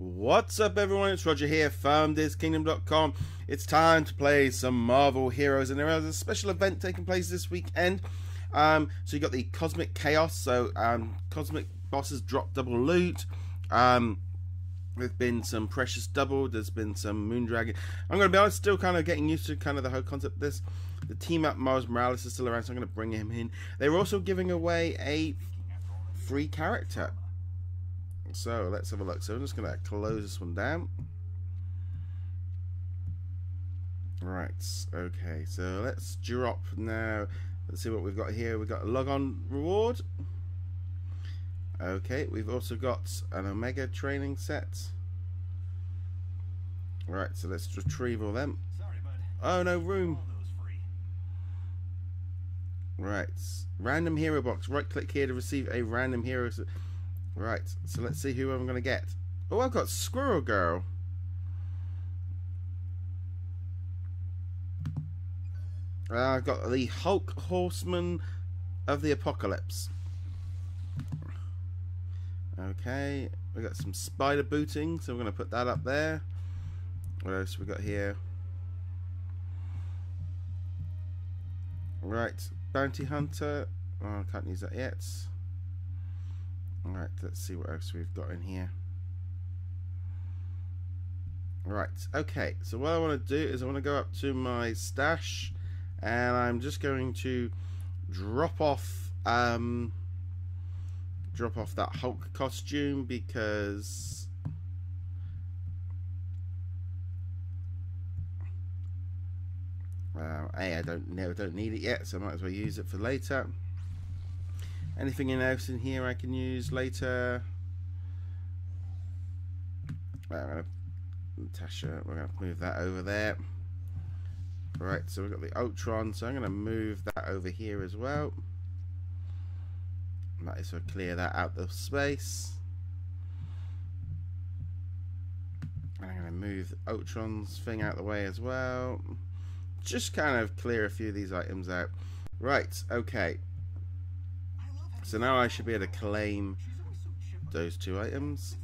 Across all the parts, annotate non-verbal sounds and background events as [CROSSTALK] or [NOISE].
What's up everyone, it's Roger here from. It's time to play some Marvel Heroes and there is a special event taking place this weekend. Um, so you got the Cosmic Chaos, so um, Cosmic Bosses drop double loot. Um, there's been some Precious Double, there's been some Moondragon. I'm going to be honest, still kind of getting used to kind of the whole concept of this. The team up Miles Morales is still around, so I'm going to bring him in. They're also giving away a free character. So let's have a look. So I'm just going to close this one down. Right, okay, so let's drop now. Let's see what we've got here. We've got a log on reward. Okay, we've also got an Omega training set. Right, so let's retrieve all them. Oh, no room. Right, random hero box. Right click here to receive a random hero. Right, so let's see who I'm going to get. Oh, I've got Squirrel Girl. Uh, I've got the Hulk Horseman of the Apocalypse. Okay, we got some spider booting, so we're going to put that up there. What else we got here? Right, bounty hunter. Oh, I can't use that yet. Alright, let's see what else we've got in here. Right, okay, so what I want to do is I want to go up to my stash and I'm just going to drop off um, drop off that Hulk costume because uh, a I don't know don't need it yet so I might as well use it for later anything else in here I can use later? I'm gonna Natasha we're gonna move that over there. Right so we've got the Ultron so I'm gonna move that over here as well. Might as well clear that out of space. I'm going to move Ultron's thing out of the way as well. Just kind of clear a few of these items out. Right okay so now I should be able to claim those two items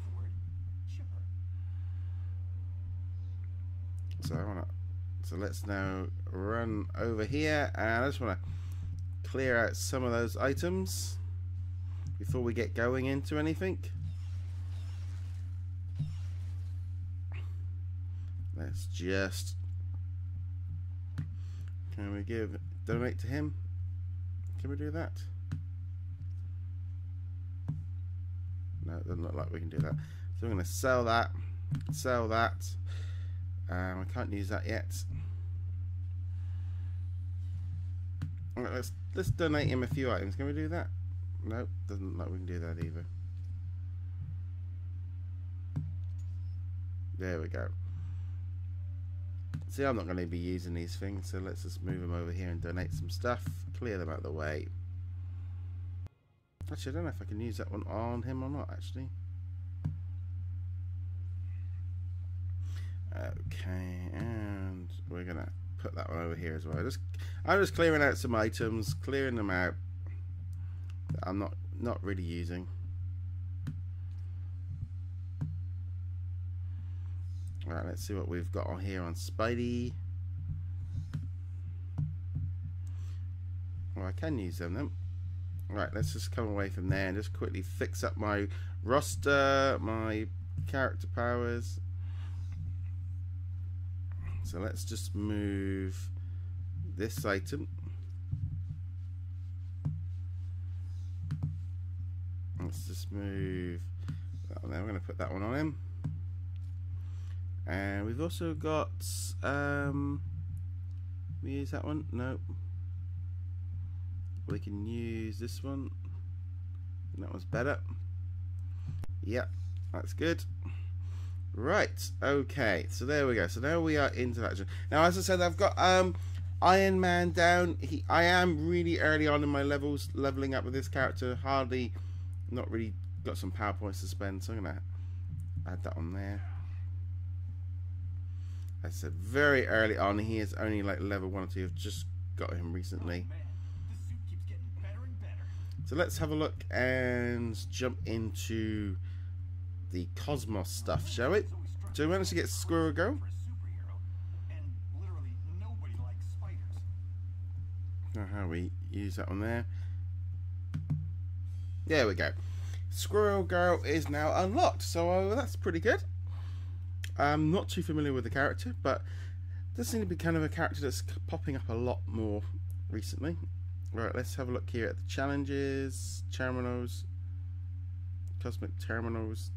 so I want to so let's now run over here and I just want to clear out some of those items before we get going into anything. Let's just can we give donate to him? Can we do that? No, it doesn't look like we can do that. So I'm going to sell that, sell that. Um, I can't use that yet. Right, let's let's donate him a few items. Can we do that? Nope, doesn't look like we can do that either. There we go. See, I'm not going to be using these things, so let's just move them over here and donate some stuff. Clear them out of the way. Actually, I don't know if I can use that one on him or not, actually. Okay, and we're going to put that one over here as well. Just, I'm just clearing out some items, clearing them out. I'm not not really using. Alright, let's see what we've got on here on Spidey. Well, I can use them then. Right, let's just come away from there and just quickly fix up my roster, my character powers. So let's just move this item let's just move that one there. We're going to put that one on him. And we've also got, um, we use that one? No. We can use this one. That one's better. Yep, that's good. Right, okay, so there we go. So now we are into that. Now, as I said, I've got um, Iron Man down. He, I am really early on in my levels, leveling up with this character. Hardly not really got some PowerPoints to spend, so I'm to add that on there. I said very early on, he is only like level 1 or 2. I've just got him recently. So let's have a look and jump into the Cosmos stuff, shall we? Do we manage to get Squirrel Girl? Know how we use that one there. There we go. Squirrel Girl is now unlocked, so uh, that's pretty good. I'm not too familiar with the character, but does seem to be kind of a character that's popping up a lot more recently. Right, let's have a look here at the challenges, terminals, cosmic terminals.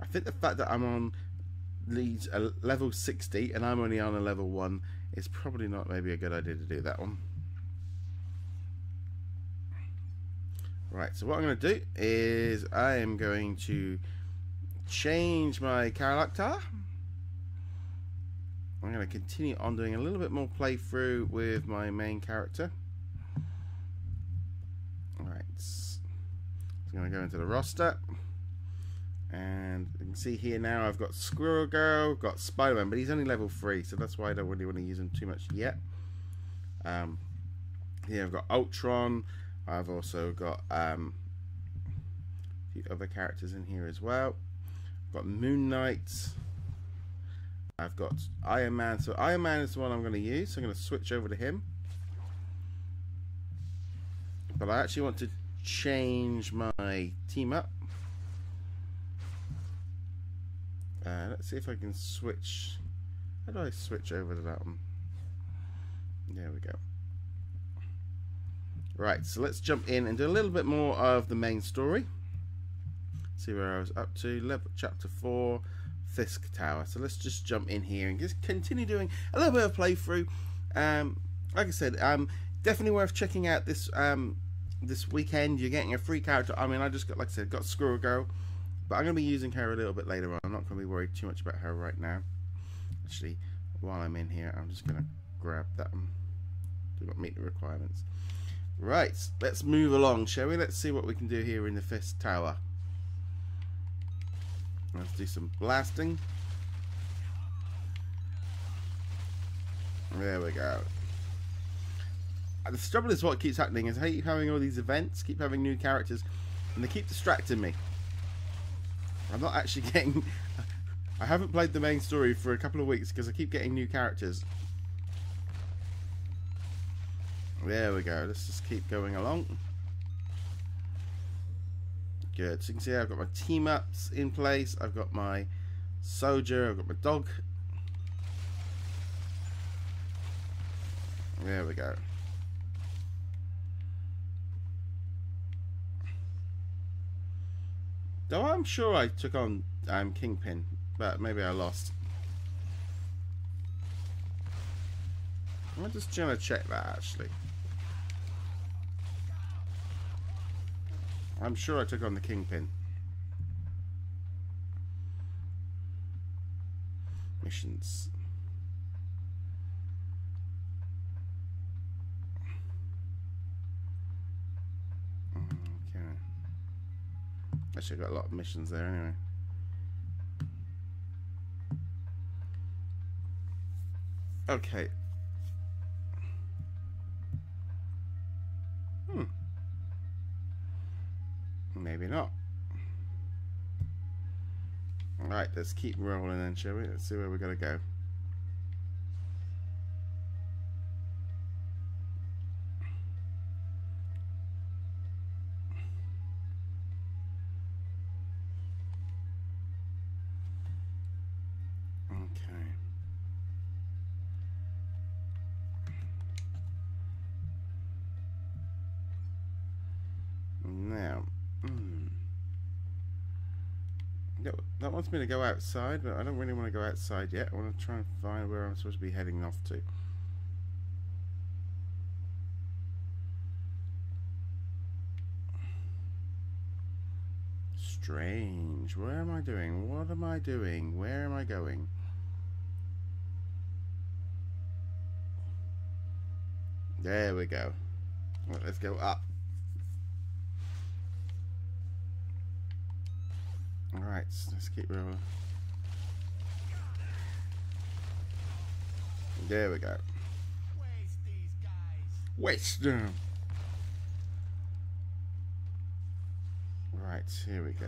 I think the fact that I'm on leads a level 60 and I'm only on a level 1 is probably not maybe a good idea to do that one. Right, so what I'm going to do is I am going to change my character. I'm going to continue on doing a little bit more playthrough with my main character. Alright, so I'm going to go into the roster. And you can see here now I've got Squirrel Girl, got Spider-Man, but he's only level 3, so that's why I don't really want to use him too much yet. Um, here I've got Ultron, I've also got um, a few other characters in here as well. I've got Moon Knight, I've got Iron Man, so Iron Man is the one I'm going to use, so I'm going to switch over to him. But I actually want to change my team up Uh, let's see if I can switch. How do I switch over to that one? There we go. Right, so let's jump in and do a little bit more of the main story. See where I was up to. Level, chapter 4, Fisk Tower. So let's just jump in here and just continue doing a little bit of playthrough. Um, like I said, um, definitely worth checking out this um, this weekend. You're getting a free character. I mean, I just got, like I said, got Squirrel Girl. But I'm going to be using her a little bit later on. I'm not going to be worried too much about her right now. Actually, while I'm in here, I'm just going to grab that one. Do not meet the requirements. Right, let's move along, shall we? Let's see what we can do here in the Fisk Tower. Let's do some blasting. There we go. Uh, the trouble is what keeps happening is I keep having all these events, keep having new characters, and they keep distracting me. I'm not actually [LAUGHS] getting... I haven't played the main story for a couple of weeks because I keep getting new characters. There we go. Let's just keep going along. Good. So you can see I've got my team ups in place. I've got my soldier. I've got my dog. There we go. Though I'm sure I took on um, Kingpin, but maybe I lost. I'm just trying to check that actually. I'm sure I took on the Kingpin. Missions. Okay. Actually, I got a lot of missions there anyway. Okay. Maybe not. Alright, let's keep rolling then, shall we? Let's see where we're going to go. Wants me to go outside, but I don't really want to go outside yet. I want to try and find where I'm supposed to be heading off to. Strange. Where am I doing? What am I doing? Where am I going? There we go. Right, let's go up. Alright, let's keep rolling. There we go. Waste them. Right, here we go.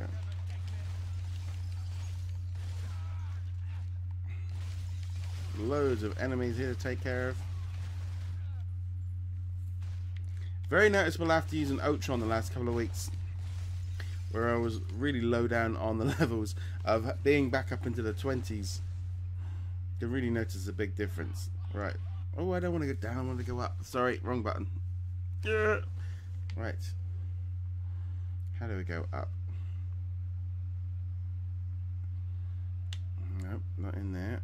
Loads of enemies here to take care of. Very noticeable after using Ultron the last couple of weeks where I was really low down on the [LAUGHS] levels of being back up into the 20s. You can really notice a big difference. Right. Oh, I don't want to go down. I want to go up. Sorry, wrong button. Yeah. Right. How do we go up? Nope, not in there.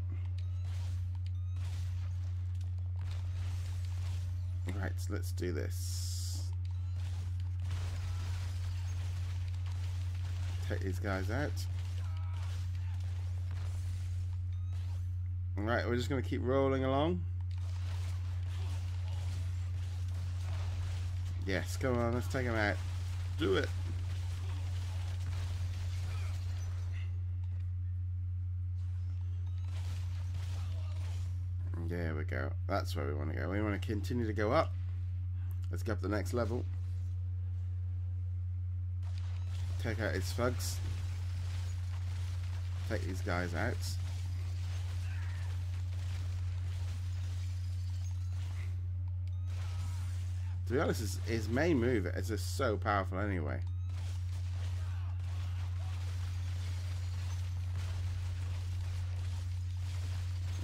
Right, so let's do this. Take these guys out. Alright, we're just going to keep rolling along. Yes, come on, let's take him out. Do it. There we go. That's where we want to go. We want to continue to go up. Let's go up the next level. Take out his thugs. Take these guys out. To be honest, his, his main move is just so powerful anyway.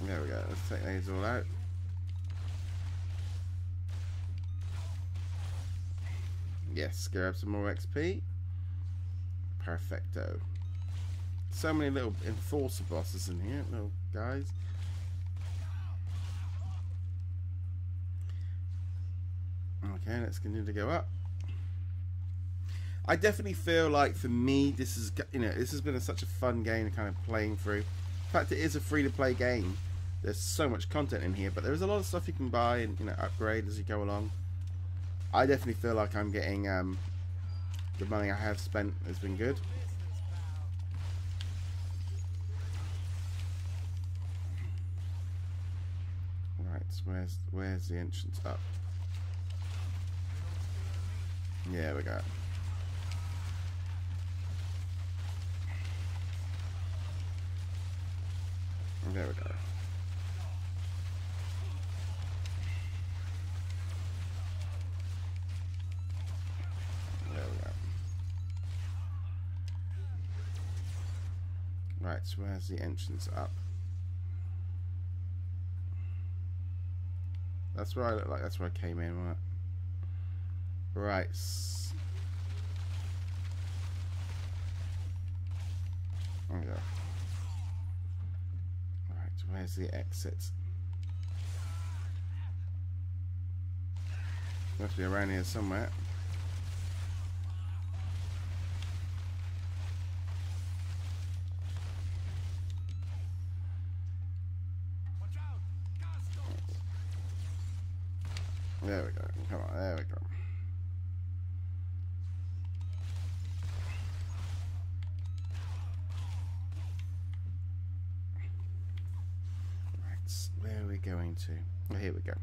There we go. Let's take these all out. Yes, grab some more XP. Perfecto. So many little enforcer bosses in here, little guys. Okay, let's continue to go up. I definitely feel like for me, this is you know this has been a, such a fun game to kind of playing through. In fact, it is a free-to-play game. There's so much content in here, but there's a lot of stuff you can buy and you know upgrade as you go along. I definitely feel like I'm getting um, the money I have spent has been good. Right, where's where's the entrance up? Yeah, we got. There we go. There we go. Right, so where's the entrance up? That's where I look like that's where I came in, right? Right. There we go. Right, where's the exit? Must be around here somewhere. There we go. Come on, there we go. where are we going to? Oh, here we go.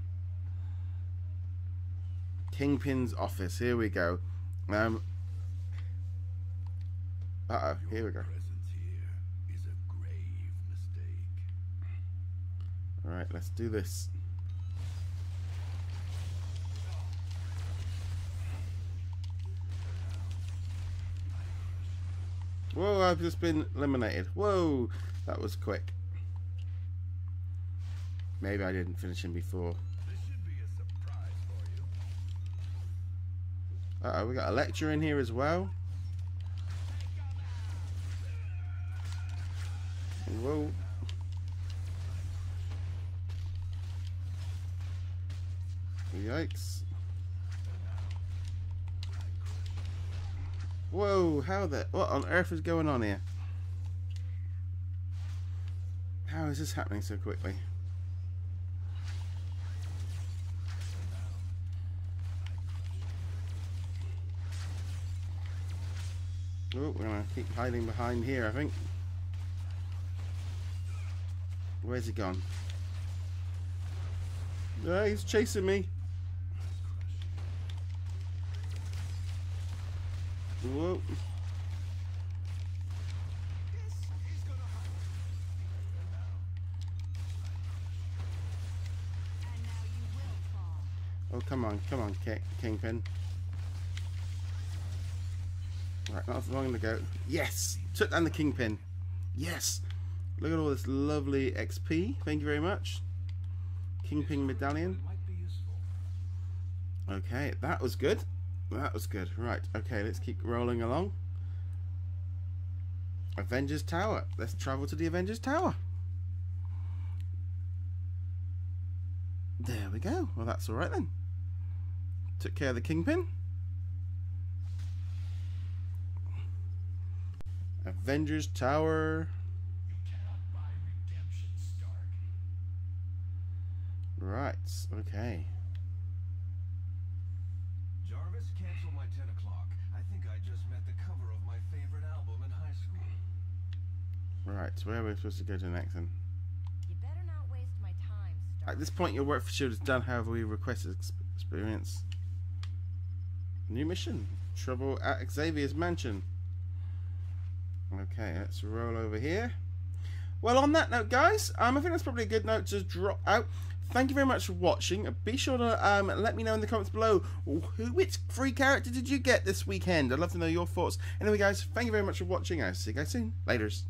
Kingpin's office. Here we go. Um. Uh oh. Here we go. All right. Let's do this. Whoa! I've just been eliminated. Whoa! That was quick. Maybe I didn't finish him before. Uh oh, we got Elektra in here as well. Whoa. Yikes. Whoa, how the... What on earth is going on here? How is this happening so quickly? We're going to keep hiding behind here, I think. Where's he gone? Uh, he's chasing me. Whoa. Oh, come on, come on, Kingpin. Right, not long to go. Yes! Took down the Kingpin. Yes! Look at all this lovely XP. Thank you very much. Kingpin medallion. Okay, that was good. That was good. Right, okay, let's keep rolling along. Avengers Tower. Let's travel to the Avengers Tower. There we go. Well, that's alright then. Took care of the Kingpin. Avengers Tower. Right, okay. Jarvis, cancel my 10 o'clock. I think I just met the cover of my favorite album in high school. Right, so where are we supposed to go to next then? You better not waste my time, Stark. At this point, your work for SHIELD is done, however, we requested experience. New mission. Trouble at Xavier's mansion. Okay, let's roll over here. Well, on that note, guys, um, I think that's probably a good note to drop out. Thank you very much for watching. Be sure to um, let me know in the comments below who, which free character did you get this weekend. I'd love to know your thoughts. Anyway, guys, thank you very much for watching. I'll see you guys soon. Laters.